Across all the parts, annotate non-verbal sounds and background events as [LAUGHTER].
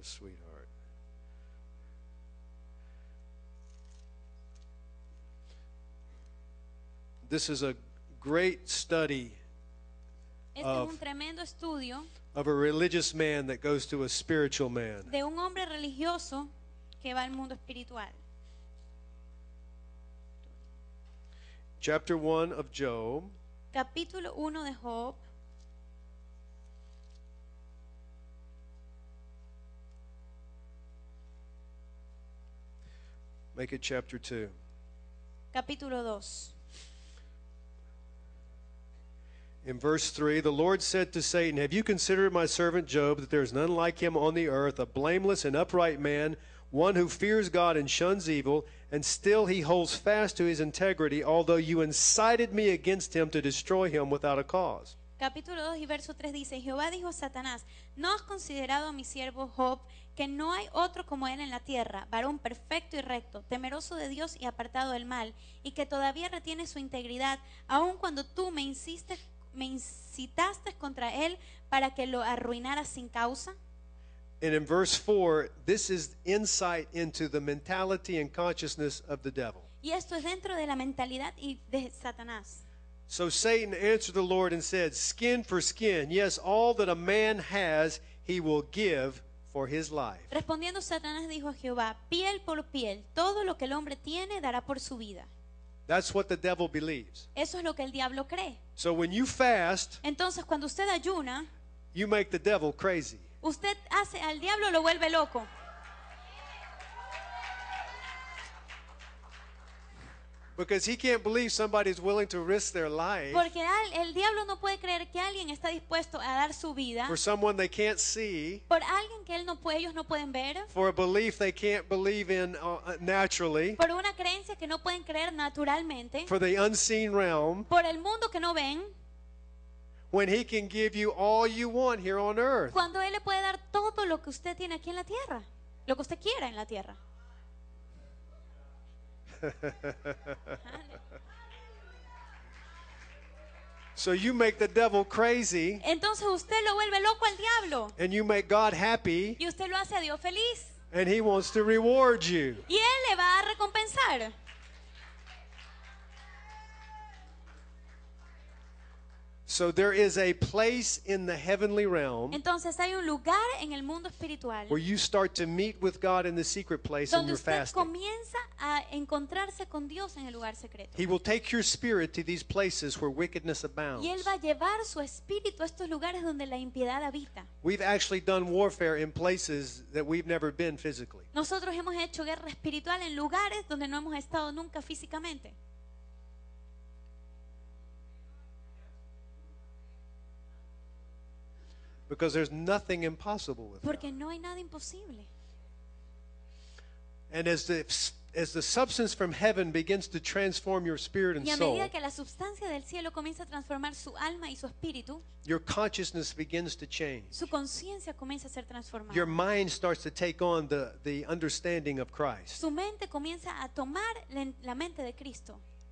A sweetheart. This is a great study Este Of- es un tremendo estudio of a religious man that goes to a spiritual man. de un hombre religioso que va al mundo espiritual. Chapter 1 of Job, Capítulo 1 de Job, make it chapter 2. capítulo 2. In verse 3, the Lord said to Satan, Have you considered my servant Job, that there is none like him on the earth, a blameless and upright man, one who fears God and shuns evil, and still he holds fast to his integrity, although you incited me against him to destroy him without a cause? Capítulo 2 y verso 3 dice, Jehová dijo a Satanás, ¿no has considerado a mi siervo Job, que no hay otro como él en la tierra, varón perfecto y recto, temeroso de Dios y apartado del mal, y que todavía retiene su integridad, aun cuando tú me, insistes, me incitaste contra él para que lo arruinara sin causa? And in verse 4, this is insight into the mentality and consciousness of the devil. Y esto es dentro de la mentalidad y de Satanás. So Satan answered the Lord and said, Skin for skin, yes, all that a man has, he will give for his life. Respondiendo Satanás dijo a Jehová, piel por piel, todo lo que el hombre tiene dará por su vida. That's what the devil believes. Eso es lo que el diablo cree. So when you fast, Entonces cuando usted ayuna, you make the devil crazy. usted hace al diablo lo vuelve loco. Because he can't believe somebody's willing to risk their life Porque al- el diablo no puede creer que alguien está dispuesto a dar su vida for someone they can't see, por alguien que él no puede, ellos no pueden ver, for a belief they can't believe in uh, uh, naturally, por una creencia que no pueden creer naturalmente, for the unseen realm, por el mundo que no ven, when he can give you all you want here on earth. cuando él le puede dar todo lo que usted tiene aquí en la tierra, lo que usted quiera en la tierra. [LAUGHS] So you make the devil crazy Entonces usted lo vuelve loco al diablo and you make God happy y usted lo hace a Dios feliz and he wants to reward you. y él le va a recompensar. So there is a place in the heavenly realm Entonces hay un lugar en el mundo espiritual where you start to meet with God in the secret place in donde your usted fasting. comienza a encontrarse con Dios en el lugar secreto. He will take your spirit to these places where wickedness abounds. Y él va a llevar su espíritu a estos lugares donde la impiedad habita. We've actually done warfare in places that we've never been physically. Nosotros hemos hecho guerra espiritual en lugares donde no hemos estado nunca físicamente. Because there's nothing impossible with it. Porque no hay nada imposible. And as the as the substance from heaven begins to transform your spirit and Y a soul, medida que la sustancia del cielo comienza a transformar su alma y su espíritu, your consciousness begins to change. su conciencia comienza a ser transformada. Your mind starts to take on the, the understanding of Christ. Su mente comienza a tomar la- la mente de Cristo.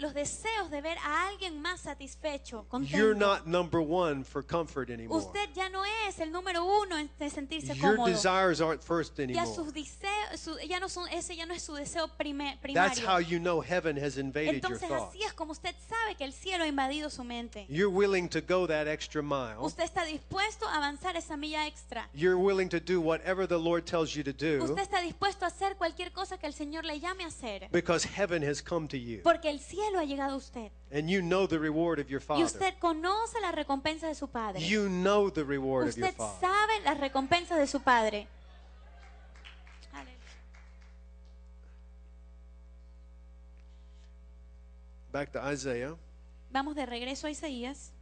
los deseos de ver a alguien más satisfecho, You're not number one for comfort anymore. Usted ya no es el número uno en- sentirse Your cómodo. desires aren't first Ya anymore. sus deseos, su- ya no son, ese ya no es su deseo prime- That's how you know heaven has invaded your thoughts. así es como usted sabe que el cielo ha invadido su mente. You're willing to go that extra mile. Usted está dispuesto a avanzar esa milla extra. You're willing to do whatever the Lord tells you to do Usted está dispuesto a hacer cualquier cosa que el Señor le llame a hacer. because heaven has come to you. Porque el cielo ha llegado a usted. And you know the reward of your father. Y usted conoce la recompensa de su Padre. You know the reward of your Usted Father. sabe las recompensas de su Padre. Back to Isaiah. Vamos de regreso a Isaías.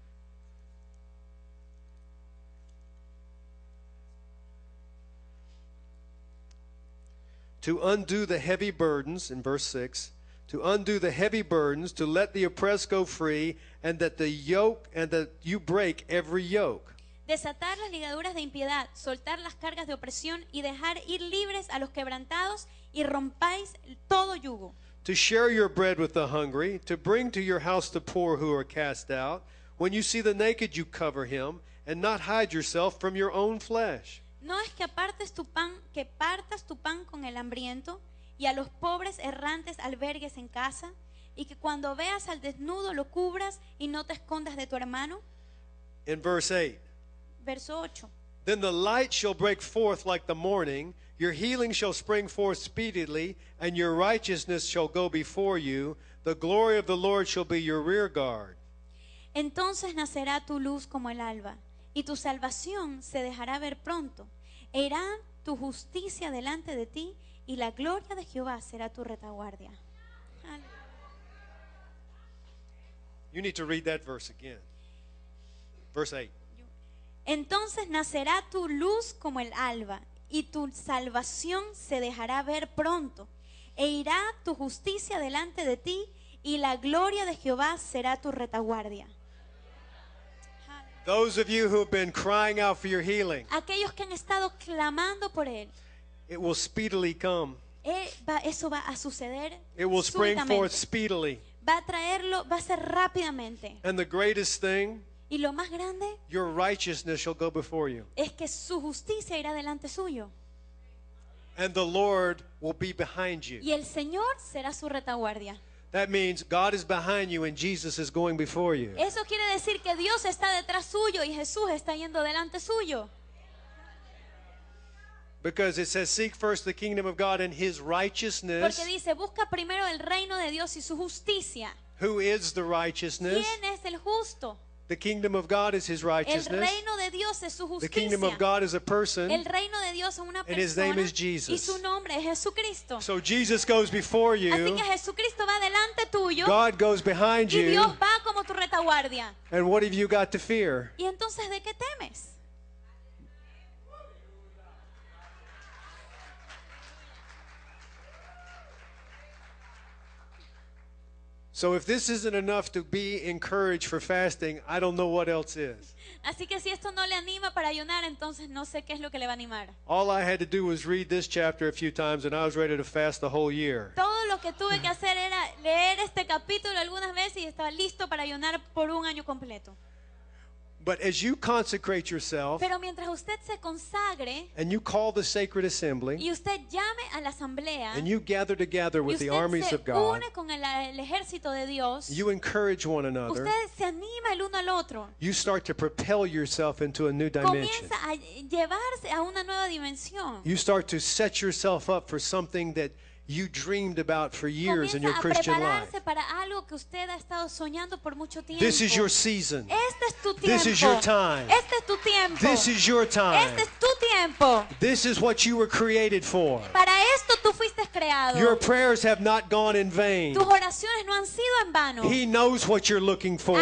To undo the heavy burdens, in verse 6, to undo the heavy burdens, to let the oppressed go free, and that the yoke and that you break every yoke. Desatar las ligaduras de impiedad, soltar las cargas de opresión y dejar ir libres a los quebrantados y rompáis todo yugo. To share your bread with the hungry, to bring to your house the poor who are cast out. When you see the naked, you cover him, and not hide yourself from your own flesh. No es que apartes tu pan, que partas tu pan con el hambriento y a los pobres errantes albergues en casa, y que cuando veas al desnudo lo cubras y no te escondas de tu hermano. In verse 8, Verso 8. Then the light shall break forth like the morning, your healing shall spring forth speedily, and your righteousness shall go before you. The glory of the Lord shall be your rear guard. Entonces nacerá tu luz como el alba, y tu salvación se dejará ver pronto. Irá tu justicia delante de ti, y la gloria de Jehová será tu retaguardia. You need to read that verse again. Verse 8. Entonces nacerá tu luz como el alba, y tu salvación se dejará ver pronto. E irá tu justicia delante de ti, y la gloria de Jehová será tu retaguardia. Those of you who have been crying out for your healing, Aquellos que han estado clamando por él, it will speedily come. eh, eso va a suceder. It will spring forth speedily. Va a traerlo, va a ser rápidamente. And the greatest thing, Y lo más grande your righteousness shall go before you. es que su justicia irá delante suyo. And the Lord will be behind you. Y el Señor será su retaguardia. That means God is behind you and Jesus is going before you. Eso quiere decir que Dios está detrás suyo y Jesús está yendo delante suyo. Because it says, Seek first the kingdom of God and his righteousness. Porque dice, busca primero el reino de Dios y su justicia. Who is the righteousness? ¿Quién es el justo? The kingdom of God is his El righteousness. reino de Dios es su The kingdom of. God is a person. El reino de Dios es una And his name is Jesus. y su nombre es Jesucristo. So Jesus goes before Así you, que Jesucristo va delante tuyo God goes behind y you, Dios va como tu retaguardia. and what have you got to fear? ¿Y entonces de qué temes? So if this isn't enough to be encouraged for fasting, I don't know what else is. Así que si esto no le anima para ayunar, entonces no sé qué es lo que le va a animar. All I had to do was read this chapter a few times, and I was ready to fast the whole year. Todo lo que tuve que hacer era leer este capítulo algunas veces y estaba listo para ayunar por un año completo. But as you consecrate yourself Pero mientras usted se consagre and you call the sacred assembly y usted llame a la asamblea and you gather together with the armies of God, con el, el ejército de Dios, you encourage one another, usted se anima el uno al otro. you start to propel yourself into a new dimension. Comienza a llevarse a una nueva dimensión. You start to set yourself up for something that you dreamed about for years in your Christian life. para algo que usted ha estado soñando por mucho tiempo. This is your season. Es. This is your time. Es. This is your time. Es. This is what you were created for. Para esto tú fuiste creado. Your prayers have not gone in vain. No han sido en vano. He knows what you're looking for.